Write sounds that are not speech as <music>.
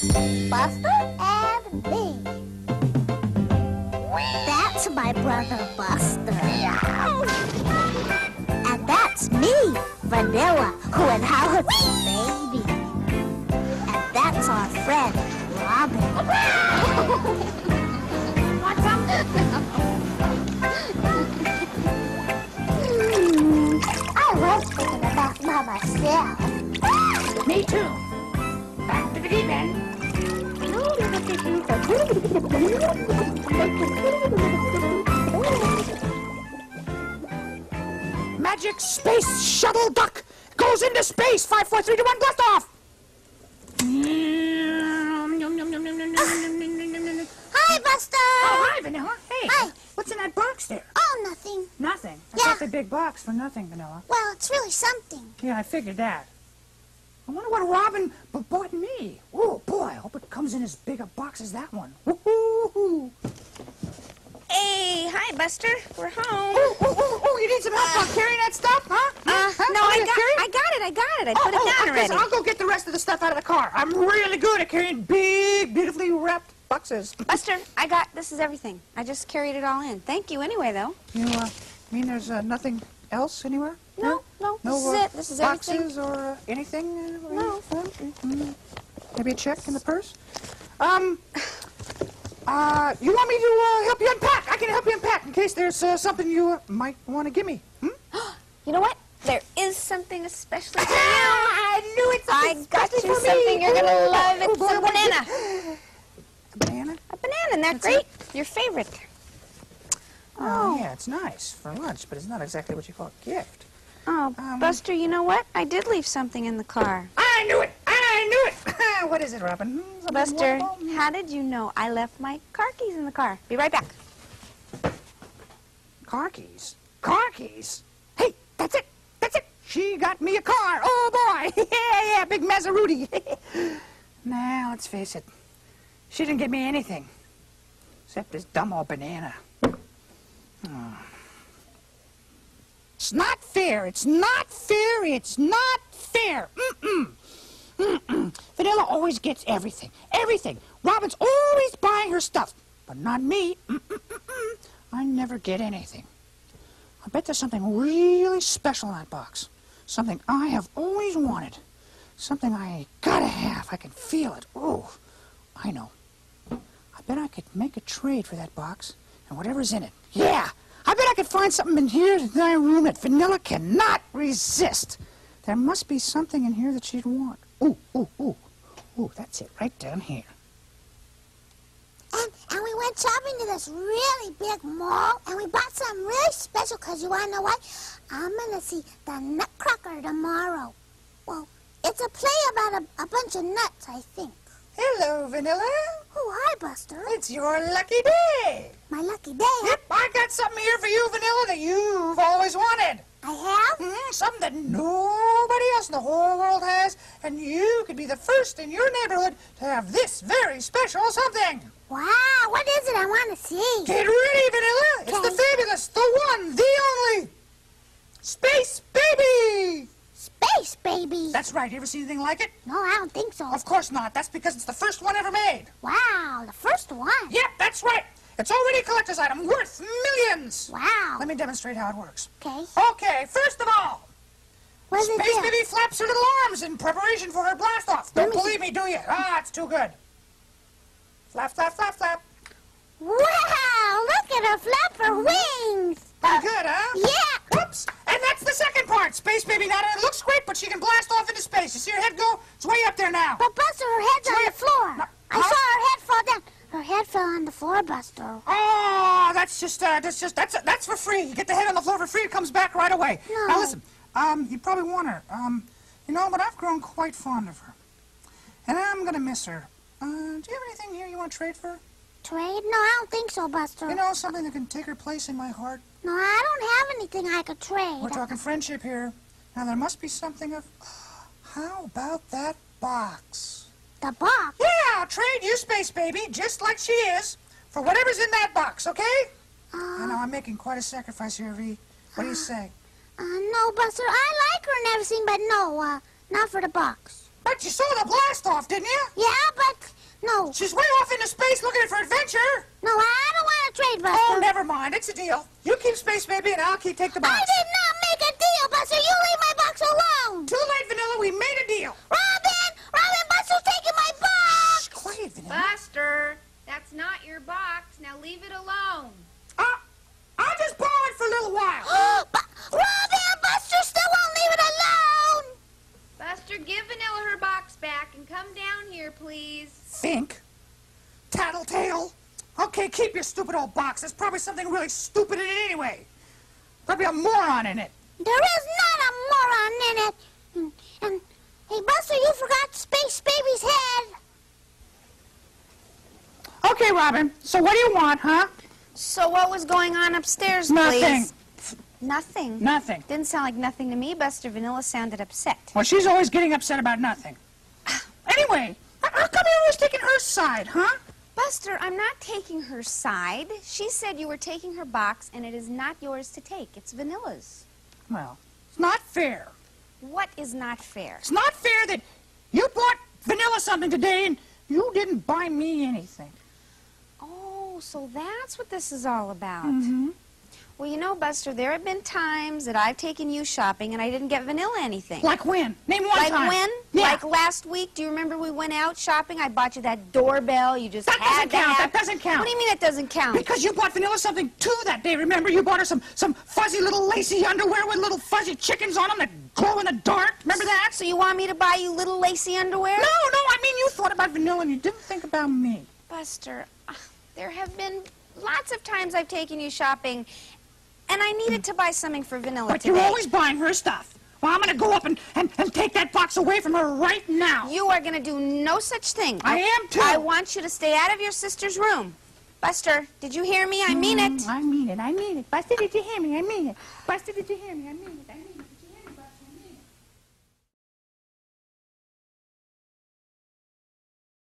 Buster and me. That's my brother Buster. And that's me, Vanilla, who inhabits the baby. And that's our friend, Robin. What's <laughs> Hmm, I was thinking about myself. Me too. Back to the deep end. Magic space shuttle duck goes into space. Five, four, three, two, one, blast off. Hi, Buster. Oh, hi, Vanilla. Hey. Hi. What's in that box there? Oh, nothing. Nothing. I Yeah. got the big box for nothing, Vanilla. Well, it's really something. Yeah, I figured that. I wonder what Robin b- bought me. Oh, boy, I hope it comes in as big a box as that one. Woo-hoo-hoo. Hey, hi, Buster. We're home. Oh, oh, oh, oh, you need some help on carrying that stuff, huh? Uh, Huh? no, I got, carry it? I got it. I got it. I Oh, put it oh, down already. I'll go get the rest of the stuff out of the car. I'm really good at carrying big, beautifully wrapped boxes. Buster, I got this is everything. I just carried it all in. Thank you anyway, though. You uh, mean there's uh, nothing else anywhere? No, this uh, is it. This is boxes everything. or uh, anything? Uh, No. uh, mm, Maybe a check in the purse? Um, uh, you want me to uh, help you unpack? I can help you unpack in case there's uh, something you uh, might want to give me. Hmm? <gasps> You know what? There is something especially for you. <gasps> I knew it. I something got you for me. something you're gonna Oh, love. oh, It's boy, a what is it? banana. A banana? A banana. Isn't that That's great? Your favorite. Oh, yeah, it's nice for lunch, but it's not exactly what you call a gift. Oh, Um, Buster, you know what? I did leave something in the car. I knew it! I knew it! <laughs> what is it, Robin? Hmm, something Buster, wonderful? how did you know I left my car keys in the car? Be right back. Car keys? Car keys? Hey, that's it! That's it! She got me a car! Oh, boy! <laughs> yeah, yeah, big Maserati! <laughs> now, let's face it. She didn't give me anything. Except this dumb old banana. Oh. It's not fair! It's not fair! It's not fair! Mm-mm! Mm-mm. Vanilla always gets everything. Everything. Robin's always buying her stuff. But not me. Mm-mm-mm-mm. I never get anything. I bet there's something really special in that box. Something I have always wanted. Something I gotta have. I can feel it. Oh, I know. I bet I could make a trade for that box and whatever's in it. Yeah! I bet I could find something in here in my room that Vanilla cannot resist. There must be something in here that she'd want. Ooh, ooh, ooh. Ooh, that's it, right down here. And, and we went shopping to this really big mall, and we bought something really special, because you want to know what? I'm going to see the Nutcracker tomorrow. Well, it's a play about a, a bunch of nuts, I think. Hello, Vanilla. Oh, hi, Buster. It's your lucky day. My lucky day. Yep, I got something here for you, Vanilla, that you've always wanted. I have? Mm, something that nobody else in the whole world has, and you could be the first in your neighborhood to have this very special something. Wow, what is it? I want to see. Get ready, Vanilla. It's the fabulous, the one, the only Space Baby. Space baby. That's right. You ever seen anything like it? No, I don't think so. Of course not. That's because it's the first one ever made. Wow, the first one. Yep, that's right. It's already a collector's item worth millions. Wow. Let me demonstrate how it works. Okay. Okay, first of all, What does it Space? Baby flaps her little arms in preparation for her blast off. Don't me believe me, do you? Ah, it's too good. Flap, flap, flap, flap. Wow, look at her flap her wings. Pretty good, huh? Yeah. Whoops! And that's the second part. Space Baby not only looks great, but she can blast off into space. You see her head go? It's way up there now. But Buster, her head's on the floor. No, I huh? saw her head fall down. Her head fell on the floor, Buster. Oh, that's just, uh, that's just, that's, that's for free. You get the head on the floor for free, it comes back right away. No. Now listen, um, you probably want her. Um, you know, but I've grown quite fond of her. And I'm gonna miss her. Uh, do you have anything here you want to trade for? Trade? No, I don't think so, Buster. You know, something that can take her place in my heart? No, I don't have anything I could trade. We're talking friendship here. Now, there must be something of... <sighs> How about that box? The box. Yeah, I'll trade you, Space Baby, just like she is, for whatever's in that box, okay? I Uh, know I'm making quite a sacrifice here, V. What do you say? uh, no, Buster, I like her and everything, but no, uh, not for the box. But you saw the blast off, didn't you? Yeah, but no, She's way off into space looking for adventure. no, I don't trade, Buster. Oh, never mind. It's a deal. You keep Space Baby and I'll keep take the box. I box. did not make a deal, Buster. You leave my box alone. Too late, Vanilla. We made a deal. Robin, Robin, Buster's taking my box. Shh, quiet, Vanilla. Buster, that's not your box. Now leave it alone. Uh, I'll just borrow it for a little while. <gasps> Bu- Robin, Buster still won't leave it alone. Buster, give Vanilla her box back and come down here, please. Think. Tattletale. Okay, keep your stupid old box. There's probably something really stupid in it anyway. Probably a moron in it. There is not a moron in it. And, and hey, Buster, you forgot Space Baby's head. Okay, Robin. So what do you want, huh? So what was going on upstairs, Nothing. please? Nothing. Nothing. Didn't sound like nothing to me. Buster Vanilla sounded upset. Well, she's always getting upset about nothing. <sighs> Anyway, how come you're always taking her side, huh? Buster, I'm not taking her side. She said you were taking her box, and it is not yours to take. It's Vanilla's. Well, it's not fair. What is not fair? It's not fair that you bought Vanilla something today and you didn't buy me anything. Oh, so that's what this is all about. Mm-hmm. Well, you know, Buster, there have been times that I've taken you shopping and I didn't get Vanilla anything. Like when? Name one Like time. when? Yeah. Like last week? Do you remember we went out shopping? I bought you that doorbell. You just That doesn't to count. That doesn't count. What do you mean it doesn't count? Because you bought Vanilla something too that day. Remember, you bought her some some fuzzy little lacy underwear with little fuzzy chickens on them that glow in the dark. Remember that? So you want me to buy you little lacy underwear? No, no. I mean, you thought about Vanilla and you didn't think about me. Buster, uh, there have been lots of times I've taken you shopping, and I needed to buy something for Vanilla But today. you're always buying her stuff. Well, I'm going to go up and, and, and take that box away from her right now. You are going to do no such thing. I am too. I want you to stay out of your sister's room. Buster, did you hear me? I mean it. Mm, I mean it. I mean it. Buster, did you hear me? I mean it. Buster, did you hear me? I mean it. I mean it.